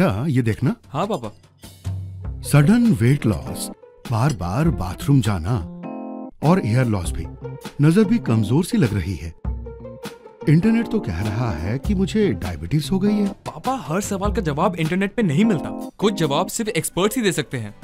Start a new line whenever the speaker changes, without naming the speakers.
बेटा ये देखना।
हाँ पापा।
सडन वेट लॉस बार बार बाथरूम जाना और हेयर लॉस भी। नज़र भी कमज़ोर सी लग रही है। इंटरनेट तो कह रहा है कि मुझे डायबिटीज़ हो गई है।
पापा हर सवाल का जवाब इंटरनेट पे नहीं मिलता। कुछ जवाब सिर्फ़ एक्सपर्ट ही दे सकते हैं।